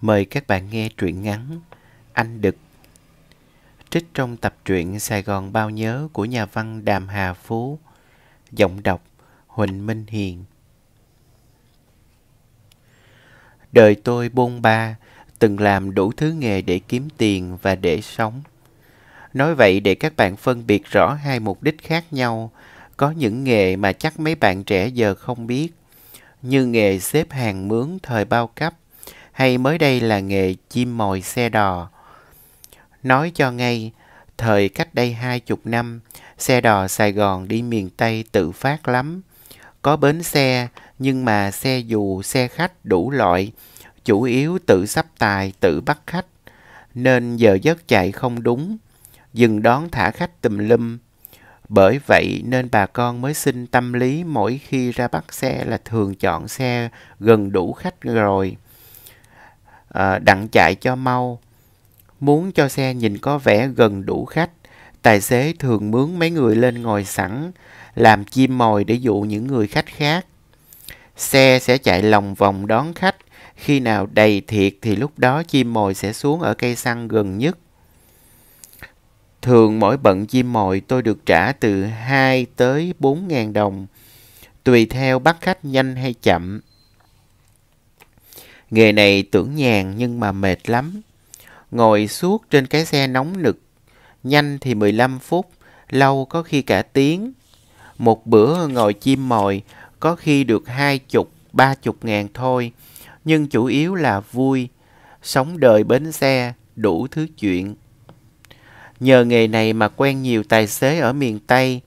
Mời các bạn nghe truyện ngắn Anh Đực. Trích trong tập truyện Sài Gòn Bao Nhớ của nhà văn Đàm Hà Phú. Giọng đọc Huỳnh Minh Hiền. Đời tôi bôn ba, Từng làm đủ thứ nghề để kiếm tiền và để sống. Nói vậy để các bạn phân biệt rõ hai mục đích khác nhau. Có những nghề mà chắc mấy bạn trẻ giờ không biết, Như nghề xếp hàng mướn thời bao cấp hay mới đây là nghề chim mồi xe đò. Nói cho ngay, thời cách đây hai chục năm, xe đò Sài Gòn đi miền Tây tự phát lắm. Có bến xe, nhưng mà xe dù, xe khách đủ loại, chủ yếu tự sắp tài, tự bắt khách. Nên giờ giấc chạy không đúng, dừng đón thả khách tùm lum. Bởi vậy nên bà con mới xin tâm lý mỗi khi ra bắt xe là thường chọn xe gần đủ khách rồi à, đặng chạy cho mau. Muốn cho xe nhìn có vẻ gần đủ khách, tài xế thường mướn mấy người lên ngồi sẵn, làm chim mồi để dụ những người khách khác. Xe sẽ chạy lòng vòng đón khách, khi nào đầy thiệt thì lúc đó chim mồi sẽ xuống ở cây xăng gần nhất. Thường mỗi bận chim mồi tôi được trả từ 2 tới 4 ngàn đồng, tùy theo bắt khách nhanh hay chậm. Nghề này tưởng nhàn nhưng mà mệt lắm. Ngồi suốt trên cái xe nóng nực, nhanh thì 15 phút, lâu có khi cả tiếng. Một bữa ngồi chim mồi, có khi được hai chục, ba chục ngàn thôi, nhưng chủ yếu là vui, sống đời bến xe, đủ thứ chuyện. Nhờ nghề này mà quen nhiều tài xế ở miền Tây.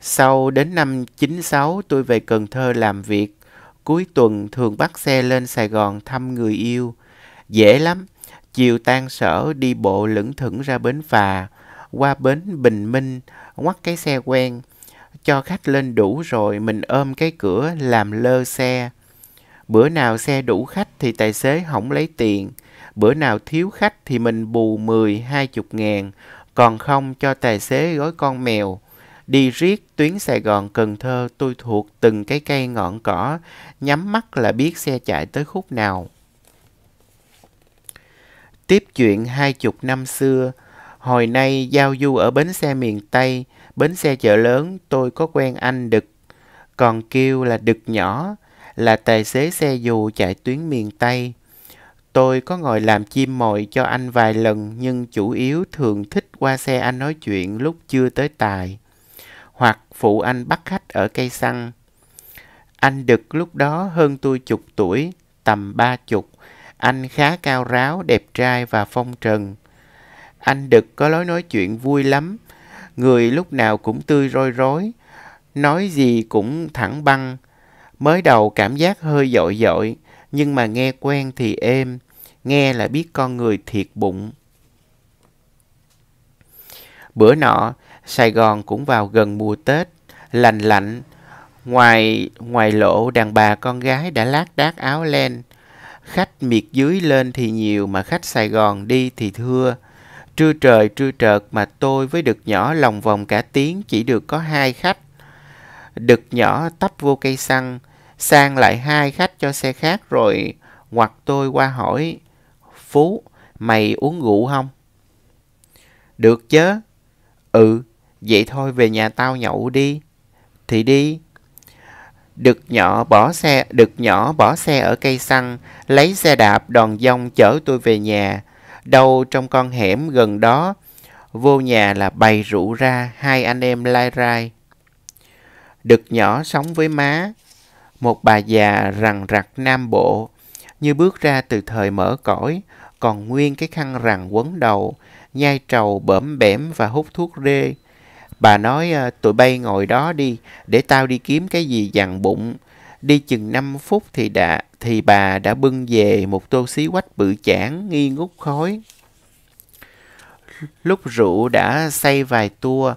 Sau đến năm 96 tôi về Cần Thơ làm việc, Cuối tuần thường bắt xe lên Sài Gòn thăm người yêu. Dễ lắm. Chiều tan sở đi bộ lững thững ra bến phà, qua bến Bình Minh, ngoắt cái xe quen. Cho khách lên đủ rồi mình ôm cái cửa làm lơ xe. Bữa nào xe đủ khách thì tài xế không lấy tiền. Bữa nào thiếu khách thì mình bù 10, 20 ngàn. Còn không cho tài xế gói con mèo. Đi riết tuyến Sài Gòn Cần Thơ tôi thuộc từng cái cây ngọn cỏ, nhắm mắt là biết xe chạy tới khúc nào. Tiếp chuyện hai chục năm xưa, hồi nay giao du ở bến xe miền Tây, bến xe chợ lớn tôi có quen anh Đực, còn kêu là Đực nhỏ, là tài xế xe dù chạy tuyến miền Tây. Tôi có ngồi làm chim mồi cho anh vài lần nhưng chủ yếu thường thích qua xe anh nói chuyện lúc chưa tới tài hoặc phụ anh bắt khách ở cây xăng. Anh Đực lúc đó hơn tôi chục tuổi, tầm ba chục. Anh khá cao ráo, đẹp trai và phong trần. Anh Đực có lối nói chuyện vui lắm. Người lúc nào cũng tươi rối rối. Nói gì cũng thẳng băng. Mới đầu cảm giác hơi dội dội, nhưng mà nghe quen thì êm. Nghe là biết con người thiệt bụng. Bữa nọ, Sài Gòn cũng vào gần mùa Tết, lành lạnh. Ngoài ngoài lộ đàn bà con gái đã lát đát áo len. Khách miệt dưới lên thì nhiều mà khách Sài Gòn đi thì thưa. Trưa trời trưa trợt mà tôi với đực nhỏ lòng vòng cả tiếng chỉ được có hai khách. Đực nhỏ tấp vô cây xăng, sang lại hai khách cho xe khác rồi ngoặt tôi qua hỏi. Phú, mày uống rượu không? Được chứ. Ừ, Vậy thôi về nhà tao nhậu đi. Thì đi. Đực nhỏ bỏ xe, đực nhỏ bỏ xe ở cây xăng, lấy xe đạp đòn dông chở tôi về nhà. Đâu trong con hẻm gần đó, vô nhà là bày rượu ra, hai anh em lai rai. Đực nhỏ sống với má, một bà già rằn rặc nam bộ, như bước ra từ thời mở cõi, còn nguyên cái khăn rằn quấn đầu, nhai trầu bẩm bẻm và hút thuốc rê. Bà nói ờ, tụi bay ngồi đó đi, để tao đi kiếm cái gì dằn bụng. Đi chừng 5 phút thì đã thì bà đã bưng về một tô xí quách bự chản nghi ngút khói. Lúc rượu đã say vài tua,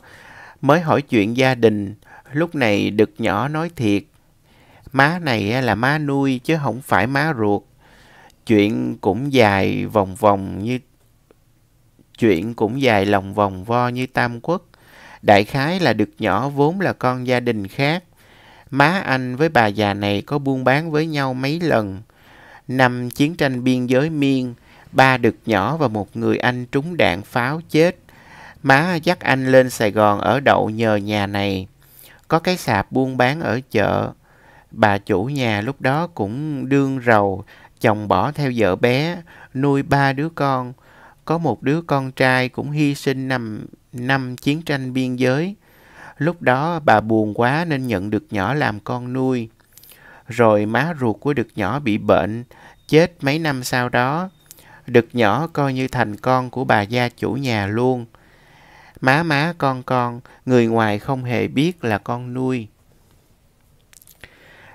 mới hỏi chuyện gia đình, lúc này đực nhỏ nói thiệt. Má này là má nuôi chứ không phải má ruột. Chuyện cũng dài vòng vòng như chuyện cũng dài lòng vòng vo như tam quốc. Đại khái là đực nhỏ vốn là con gia đình khác. Má anh với bà già này có buôn bán với nhau mấy lần. Năm chiến tranh biên giới miên, ba đực nhỏ và một người anh trúng đạn pháo chết. Má dắt anh lên Sài Gòn ở đậu nhờ nhà này. Có cái sạp buôn bán ở chợ. Bà chủ nhà lúc đó cũng đương rầu, chồng bỏ theo vợ bé, nuôi ba đứa con. Có một đứa con trai cũng hy sinh năm, năm chiến tranh biên giới. Lúc đó bà buồn quá nên nhận được nhỏ làm con nuôi. Rồi má ruột của đực nhỏ bị bệnh, chết mấy năm sau đó. Đực nhỏ coi như thành con của bà gia chủ nhà luôn. Má má con con, người ngoài không hề biết là con nuôi.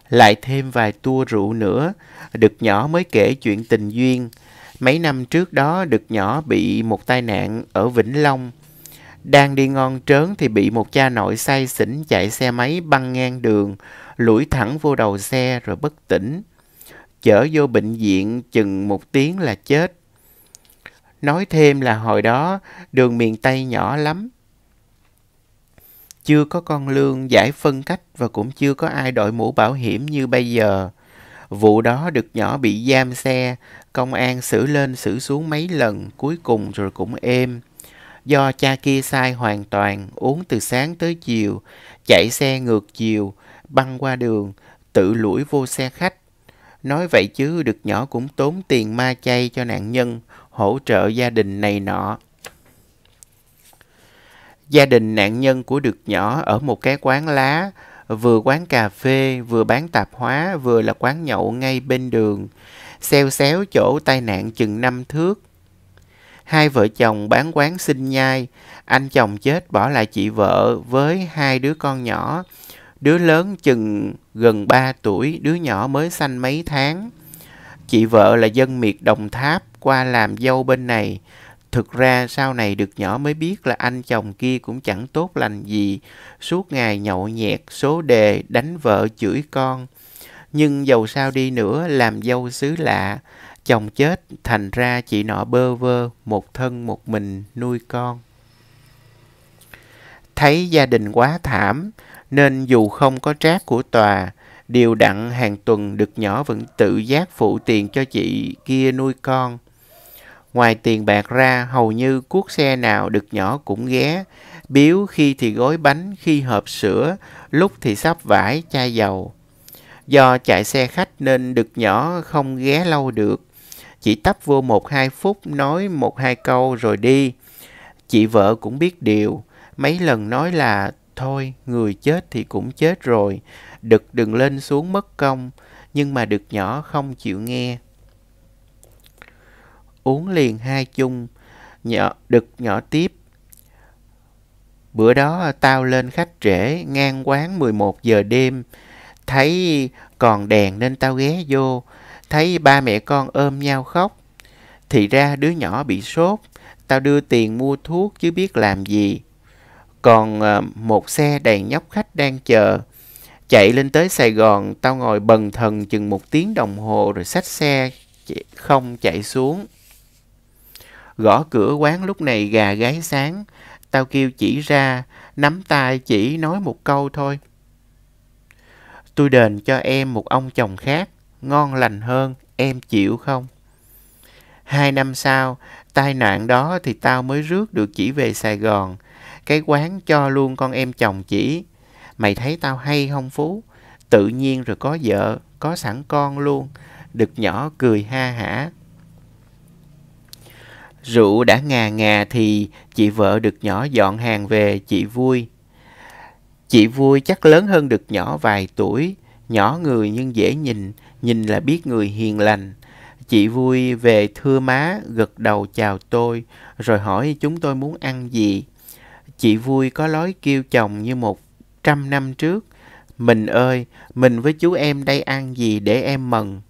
Lại thêm vài tua rượu nữa, đực nhỏ mới kể chuyện tình duyên. Mấy năm trước đó đực nhỏ bị một tai nạn ở Vĩnh Long. Đang đi ngon trớn thì bị một cha nội say xỉn chạy xe máy băng ngang đường, lủi thẳng vô đầu xe rồi bất tỉnh. Chở vô bệnh viện chừng một tiếng là chết. Nói thêm là hồi đó đường miền Tây nhỏ lắm. Chưa có con lương giải phân cách và cũng chưa có ai đội mũ bảo hiểm như bây giờ. Vụ đó được nhỏ bị giam xe, công an xử lên xử xuống mấy lần, cuối cùng rồi cũng êm. Do cha kia sai hoàn toàn, uống từ sáng tới chiều, chạy xe ngược chiều, băng qua đường, tự lủi vô xe khách. Nói vậy chứ được nhỏ cũng tốn tiền ma chay cho nạn nhân, hỗ trợ gia đình này nọ. Gia đình nạn nhân của được nhỏ ở một cái quán lá, vừa quán cà phê, vừa bán tạp hóa, vừa là quán nhậu ngay bên đường, xeo xéo chỗ tai nạn chừng năm thước. Hai vợ chồng bán quán sinh nhai, anh chồng chết bỏ lại chị vợ với hai đứa con nhỏ, đứa lớn chừng gần 3 tuổi, đứa nhỏ mới sanh mấy tháng. Chị vợ là dân miệt Đồng Tháp qua làm dâu bên này. Thực ra sau này được nhỏ mới biết là anh chồng kia cũng chẳng tốt lành gì. Suốt ngày nhậu nhẹt, số đề, đánh vợ, chửi con. Nhưng dầu sao đi nữa, làm dâu xứ lạ. Chồng chết, thành ra chị nọ bơ vơ, một thân một mình nuôi con. Thấy gia đình quá thảm, nên dù không có trác của tòa, điều đặn hàng tuần được nhỏ vẫn tự giác phụ tiền cho chị kia nuôi con. Ngoài tiền bạc ra, hầu như cuốc xe nào được nhỏ cũng ghé, biếu khi thì gói bánh, khi hộp sữa, lúc thì sắp vải, chai dầu. Do chạy xe khách nên được nhỏ không ghé lâu được, chỉ tấp vô một hai phút nói một hai câu rồi đi. Chị vợ cũng biết điều, mấy lần nói là thôi người chết thì cũng chết rồi, đực đừng lên xuống mất công, nhưng mà đực nhỏ không chịu nghe. Uống liền hai chung, nhỏ, đực nhỏ tiếp. Bữa đó à, tao lên khách trễ, ngang quán 11 giờ đêm, thấy còn đèn nên tao ghé vô, thấy ba mẹ con ôm nhau khóc. Thì ra đứa nhỏ bị sốt, tao đưa tiền mua thuốc chứ biết làm gì. Còn à, một xe đầy nhóc khách đang chờ, Chạy lên tới Sài Gòn, tao ngồi bần thần chừng một tiếng đồng hồ rồi xách xe không chạy xuống. Gõ cửa quán lúc này gà gáy sáng, tao kêu chỉ ra, nắm tay chỉ nói một câu thôi. Tôi đền cho em một ông chồng khác, ngon lành hơn, em chịu không? Hai năm sau, tai nạn đó thì tao mới rước được chỉ về Sài Gòn. Cái quán cho luôn con em chồng chỉ, Mày thấy tao hay không Phú? Tự nhiên rồi có vợ, có sẵn con luôn. Đực nhỏ cười ha hả. Rượu đã ngà ngà thì chị vợ được nhỏ dọn hàng về chị vui. Chị vui chắc lớn hơn được nhỏ vài tuổi, nhỏ người nhưng dễ nhìn, nhìn là biết người hiền lành. Chị vui về thưa má, gật đầu chào tôi, rồi hỏi chúng tôi muốn ăn gì. Chị vui có lối kêu chồng như một trăm năm trước. Mình ơi, mình với chú em đây ăn gì để em mừng.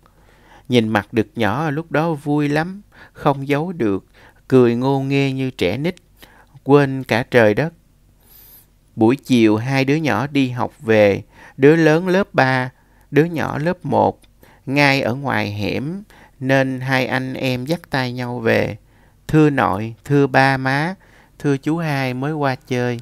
Nhìn mặt được nhỏ lúc đó vui lắm, không giấu được, cười ngô nghê như trẻ nít, quên cả trời đất. Buổi chiều hai đứa nhỏ đi học về, đứa lớn lớp 3, đứa nhỏ lớp 1, ngay ở ngoài hẻm, nên hai anh em dắt tay nhau về. Thưa nội, thưa ba má, thưa chú hai mới qua chơi.